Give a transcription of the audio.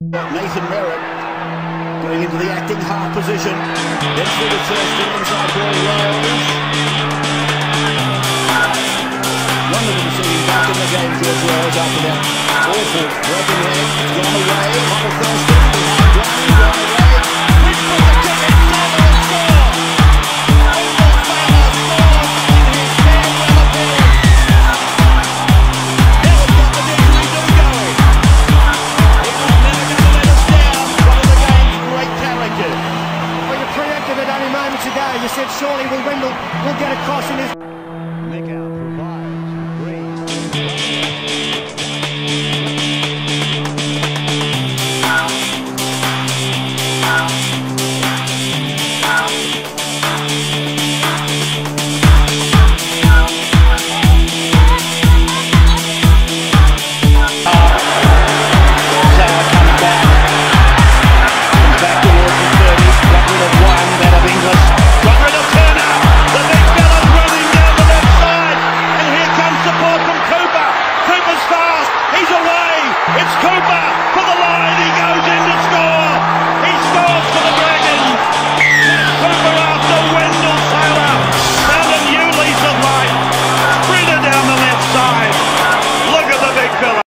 Nathan Merritt going into the acting half position. Then through the first inside ball rolls. Wonderful to see him back in the game, George Wells, after that awful broken moments ago. You said surely we'll win, we'll, we'll get across in this. Mecca provides. Green. He's away. It's Cooper.